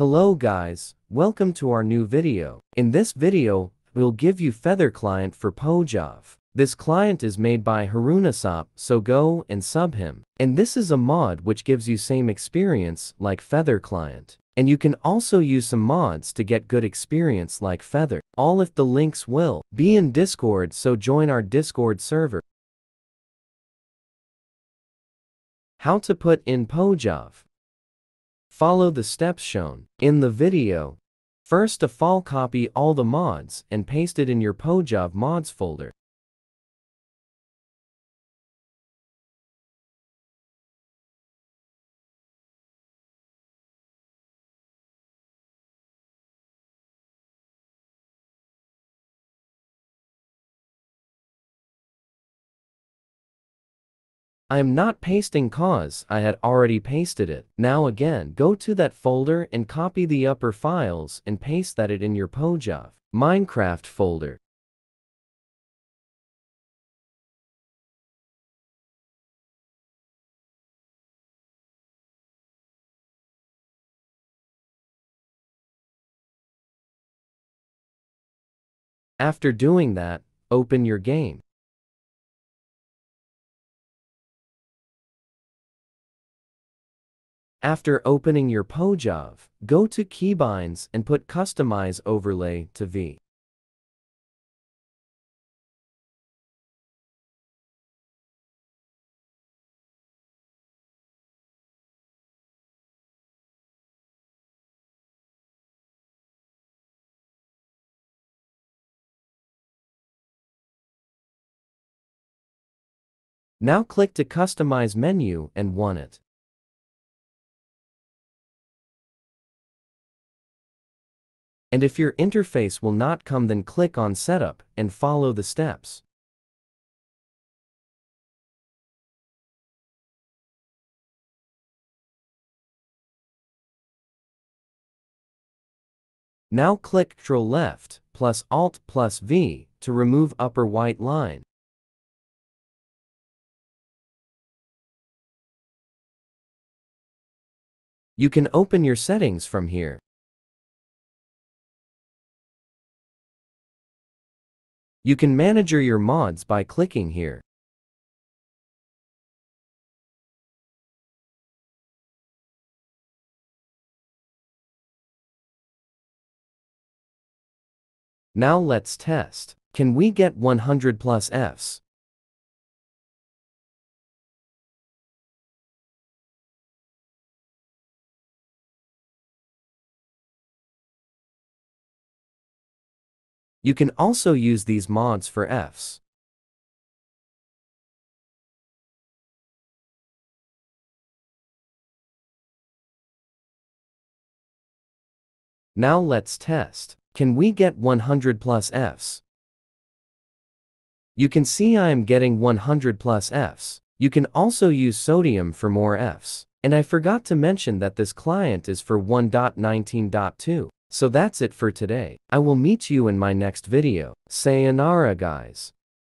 Hello guys, welcome to our new video. In this video, we'll give you Feather client for Pojav. This client is made by Harunasop, so go and sub him. And this is a mod which gives you same experience like Feather client. And you can also use some mods to get good experience like Feather. All if the links will be in Discord so join our Discord server. How to put in Pojav. Follow the steps shown in the video. First of all copy all the mods and paste it in your Pojav mods folder. I am not pasting cause I had already pasted it. Now again, go to that folder and copy the upper files and paste that it in your Pojav Minecraft folder. After doing that, open your game. After opening your POJAV, go to Keybinds and put Customize Overlay to V. Now click to Customize menu and want it. And if your interface will not come then click on Setup and follow the steps. Now click Ctrl left plus Alt plus V to remove upper white line. You can open your settings from here. You can manage your mods by clicking here. Now let's test. Can we get 100 plus Fs? You can also use these mods for Fs. Now let's test. Can we get 100 plus Fs? You can see I am getting 100 plus Fs. You can also use sodium for more Fs. And I forgot to mention that this client is for 1.19.2. So that's it for today. I will meet you in my next video. Sayonara guys.